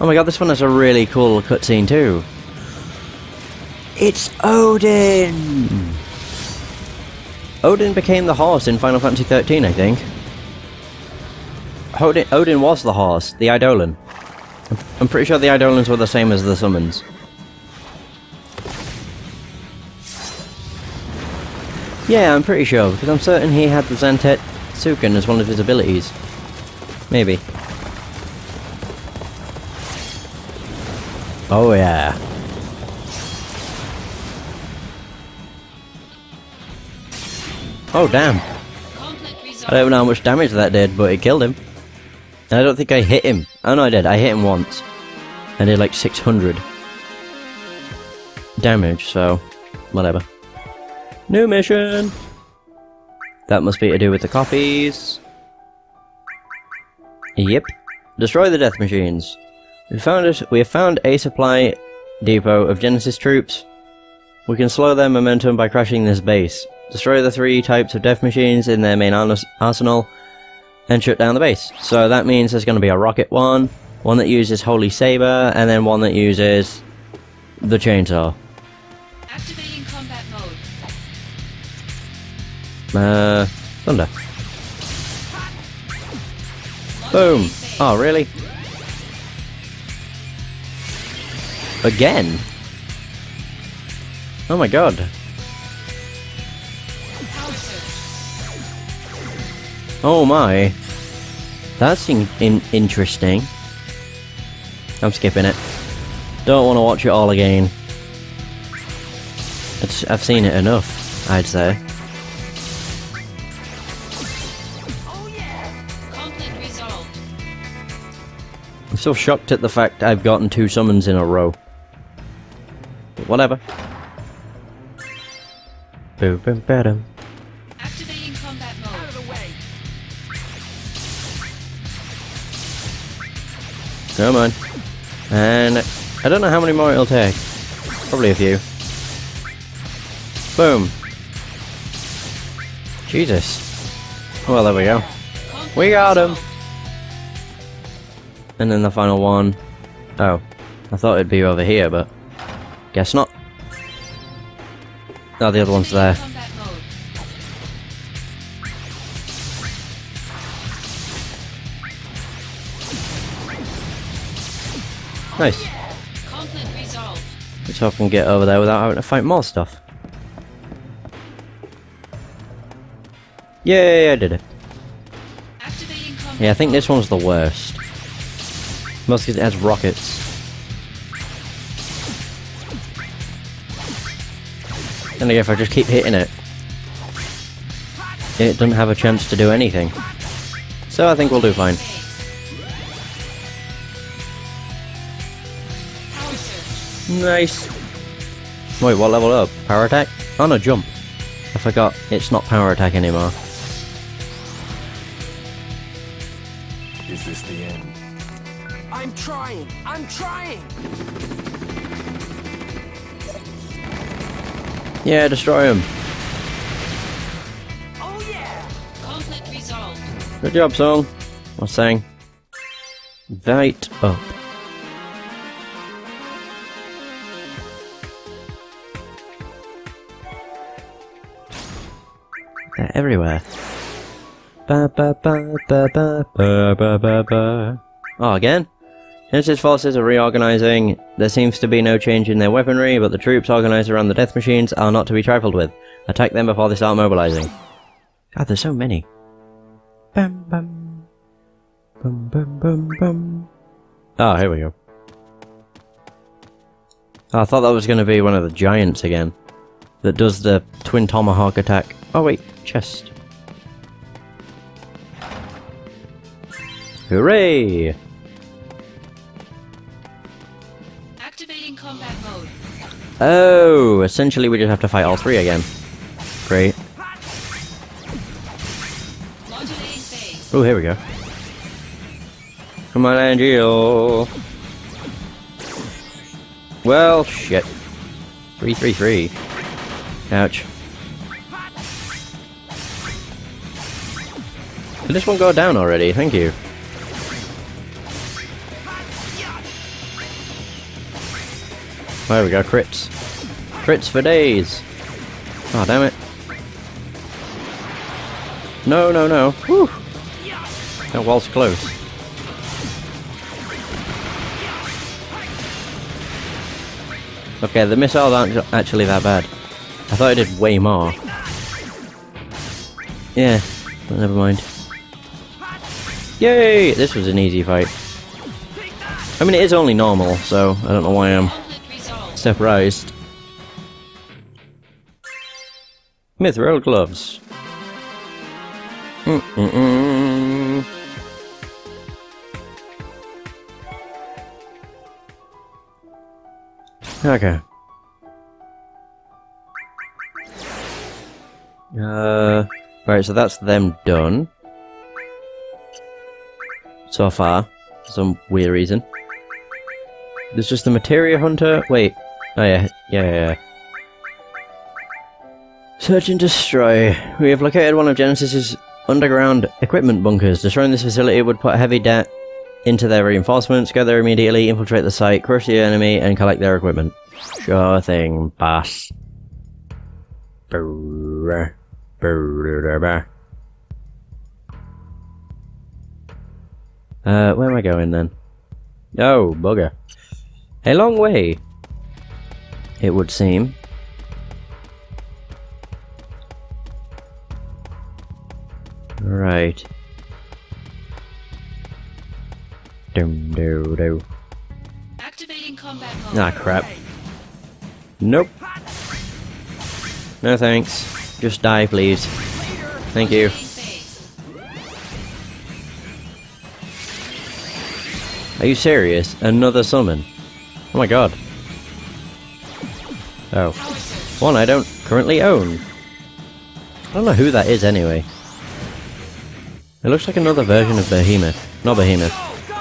Oh my god, this one has a really cool cutscene too. It's Odin! Odin became the horse in Final Fantasy XIII, I think. Odin, Odin was the horse, the Eidolon. I'm pretty sure the Eidolons were the same as the summons. Yeah, I'm pretty sure, because I'm certain he had the Zentet Sukin as one of his abilities. Maybe. Oh yeah. Oh damn. I don't know how much damage that did, but it killed him. And I don't think I hit him. Oh no I did, I hit him once. I did like 600 damage, so whatever. New mission! That must be to do with the copies. Yep. Destroy the death machines. We found it. We have found a supply depot of Genesis troops. We can slow their momentum by crashing this base. Destroy the three types of death machines in their main arsenal and shut down the base. So that means there's going to be a rocket one, one that uses Holy Saber, and then one that uses the chainsaw. Activating combat mode. Uh, thunder. Boom. Oh, really? Again? Oh my god. Oh my. That's in, in interesting. I'm skipping it. Don't want to watch it all again. It's, I've seen it enough, I'd say. I'm still shocked at the fact I've gotten two summons in a row. But whatever. Boom, boom, badum. Activating combat mode. Out of the way. Come on. And I don't know how many more it'll take. Probably a few. Boom. Jesus. Well, there we go. We got him! And then the final one. Oh. I thought it'd be over here, but... Guess not. Oh, the other one's there. Nice. Conflict resolved. Let's hope I can get over there without having to fight more stuff. Yay, I did it. Yeah, I think this one's the worst. It has rockets. And if I just keep hitting it, it doesn't have a chance to do anything. So I think we'll do fine. Nice. Wait, what level up? Power attack? Oh no, jump. I forgot, it's not power attack anymore. Is this the end? I'm trying. I'm trying. Yeah, destroy him. Oh yeah. Conflict resolved. Good job, Song. I sang. Light up. They're everywhere. Ba ba ba ba ba ba ba ba. Oh, again? Genesis forces are reorganizing. There seems to be no change in their weaponry, but the troops organized around the death machines are not to be trifled with. Attack them before they start mobilizing. God, there's so many. Bum bum. Bum bum bum bum. Oh, here we go. Oh, I thought that was going to be one of the giants again. That does the twin tomahawk attack. Oh wait, chest. Hooray! Oh, essentially we just have to fight all three again. Great. Oh, here we go. Come on, Angel. Well, shit. 333. Ouch. Did this one go down already? Thank you. There we go, crits. Crits for days. Oh, damn it. No, no, no. Whew. That wall's close. Okay, the missiles aren't actually that bad. I thought I did way more. Yeah, but never mind. Yay! This was an easy fight. I mean, it is only normal, so I don't know why I'm Surprised. Mithril gloves. Mm-mm-mm. Okay. Uh, right, so that's them done. So far, for some weird reason. There's just the materia hunter. Wait. Oh yeah, yeah, yeah. yeah. Search and destroy. We have located one of Genesis's underground equipment bunkers. Destroying this facility would put heavy debt into their reinforcements. Go there immediately, infiltrate the site, crush the enemy, and collect their equipment. Sure thing, boss. Brrr. Brrr. Uh, where am I going then? Oh, bugger. A long way, it would seem. Right. Dum do do. Activating combat mode. Ah, crap. Nope. No thanks. Just die, please. Thank you. Are you serious? Another summon? Oh my god. Oh. One I don't currently own. I don't know who that is anyway. It looks like another version of Behemoth. Not Behemoth.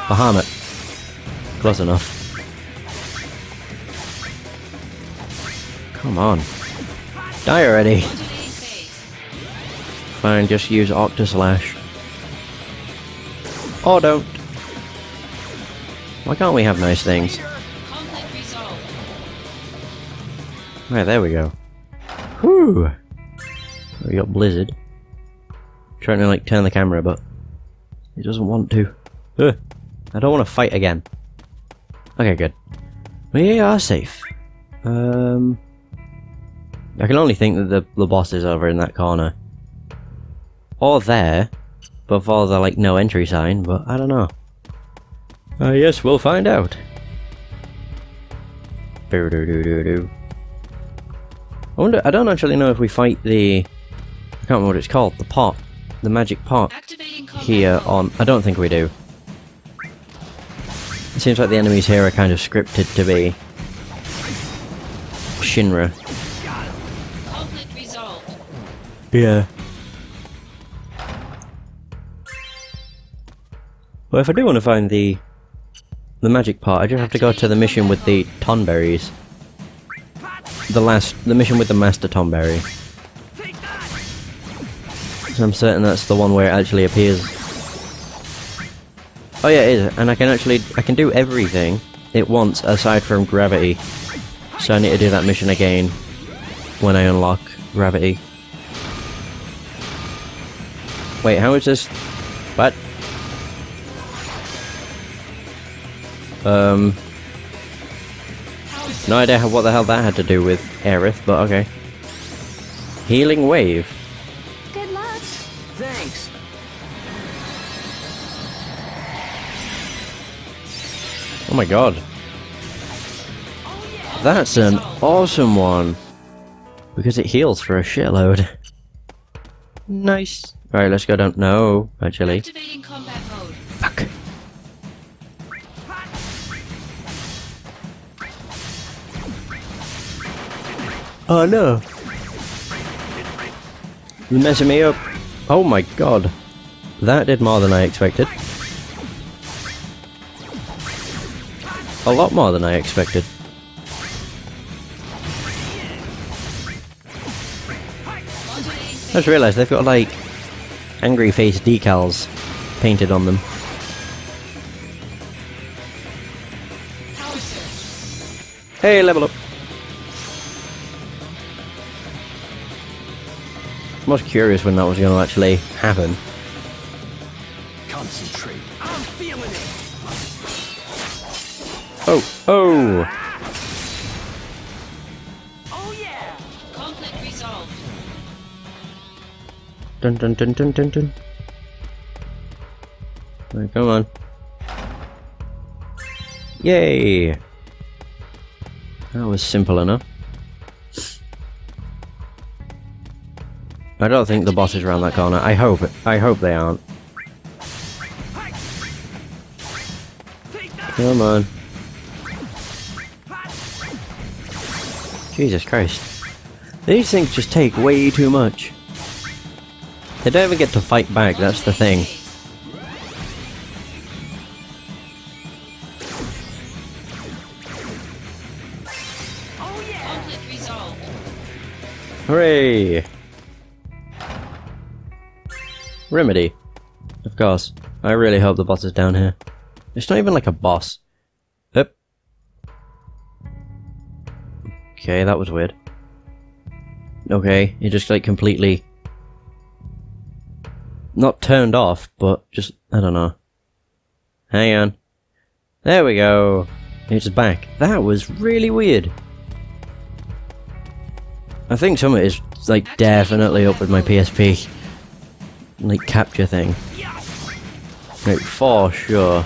Bahamut. Close enough. Come on. Die already. Fine, just use Octaslash. Or don't. Why can't we have nice things? Right, there we go. Whew! We got Blizzard. Trying to like turn the camera, but it doesn't want to. Ugh. I don't want to fight again. Okay, good. We are safe. Um, I can only think that the the boss is over in that corner, or there, before the like no entry sign. But I don't know. Uh, yes, we'll find out. Boo doo doo doo doo. I wonder. I don't actually know if we fight the. I can't remember what it's called. The pot, the magic pot here on. I don't think we do. It seems like the enemies here are kind of scripted to be Shinra. Yeah. Well, if I do want to find the the magic pot, I just have to go to the mission with the tonberries. The last, the mission with the master tonberry. So I'm certain that's the one where it actually appears. Oh yeah, it is, and I can actually, I can do everything it wants aside from gravity. So I need to do that mission again when I unlock gravity. Wait, how is this? What? Um. No idea how, what the hell that had to do with Aerith, but okay. Healing wave. Good luck. Thanks. Oh my god. That's an awesome one. Because it heals for a shitload. Nice. Alright, let's go down. No, actually. Oh no. You're messing me up. Oh my god. That did more than I expected. A lot more than I expected. I just realised they've got like angry face decals painted on them. Hey, level up. I was curious when that was going to actually happen. Concentrate. I'm feeling it. Oh, oh! Oh yeah. Conflict resolved. Dun dun dun dun dun dun. Right, come on. Yay! That was simple enough. I don't think the boss is around that corner. I hope it. I hope they aren't. Come on. Jesus Christ. These things just take way too much. They don't even get to fight back, that's the thing. Oh yeah. Hooray! Remedy. Of course. I really hope the boss is down here. It's not even like a boss. Yep. Okay, that was weird. Okay, it just like completely... Not turned off, but just... I don't know. Hang on. There we go. It's back. That was really weird. I think some of it is like definitely up with my PSP like capture thing. Like for sure.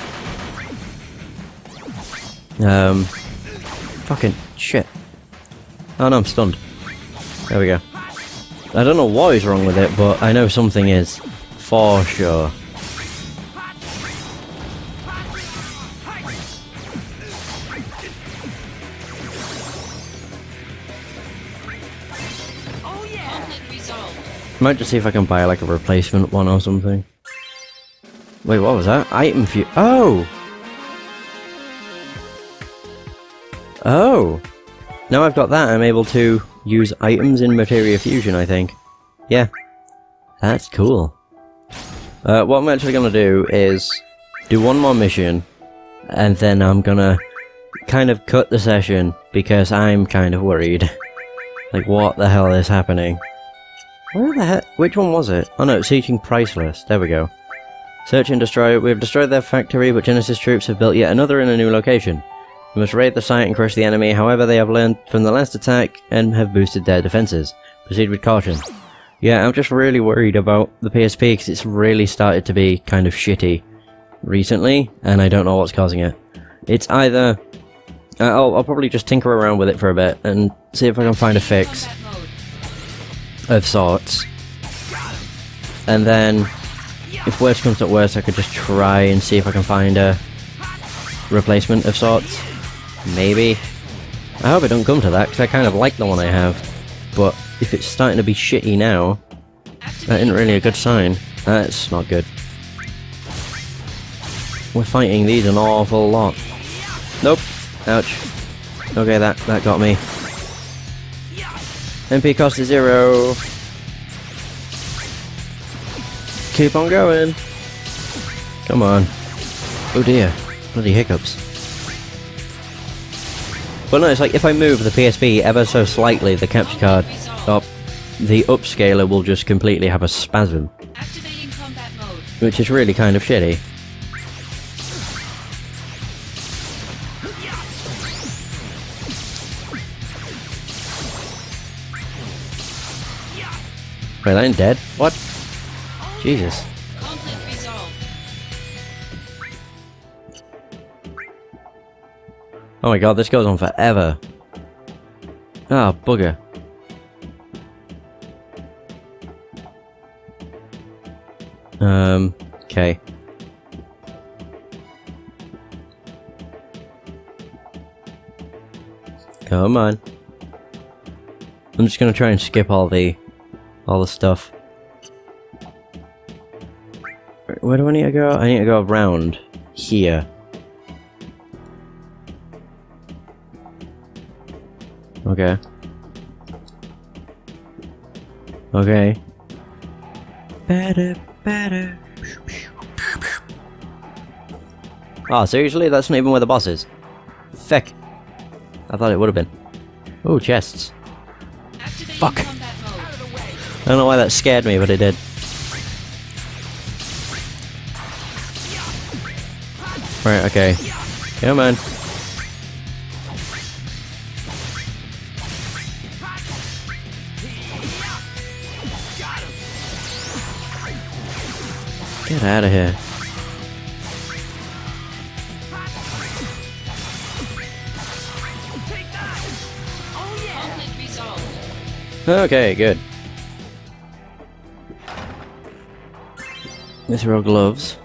Um fucking shit. Oh no, I'm stunned. There we go. I don't know what is wrong with it, but I know something is. For sure. Might just see if I can buy like a replacement one or something. Wait, what was that? Item view. Oh! Oh! Now I've got that, I'm able to use items in Materia Fusion, I think. Yeah. That's cool. Uh, what I'm actually gonna do is do one more mission, and then I'm gonna kind of cut the session because I'm kind of worried. like, what the hell is happening? Where the heck? Which one was it? Oh no, Seeking Priceless. There we go. Search and destroy. We have destroyed their factory, but Genesis troops have built yet another in a new location. We must raid the site and crush the enemy, however they have learned from the last attack and have boosted their defenses. Proceed with caution. Yeah, I'm just really worried about the PSP because it's really started to be kind of shitty recently, and I don't know what's causing it. It's either... uh, I'll, I'll probably just tinker around with it for a bit and see if I can find a fix. Of sorts. And then, if worst comes to worst, I could just try and see if I can find a replacement of sorts. Maybe. I hope it don't come to that, because I kind of like the one I have. But if it's starting to be shitty now, that isn't really a good sign. That's not good. We're fighting these an awful lot. Nope. Ouch. Okay, that, that got me. MP cost is zero. Keep on going. Come on. Oh dear. Bloody hiccups. But no, it's like if I move the PSP ever so slightly, the capture card up, the upscaler will just completely have a spasm, Activating combat mode. which is really kind of shitty. Wait, I ain't dead. What? Jesus. Oh my god, this goes on forever. Ah, bugger. Um, okay. Come on. I'm just gonna try and skip all the all the stuff. Where do I need to go? I need to go around here. Okay. Okay. Better, better. Oh, seriously? That's not even where the boss is. Feck. I thought it would have been. Oh, chests. Activating Fuck. I don't know why that scared me, but it did. Right, okay. Come on. Get out of here. Okay, good. Mithril gloves.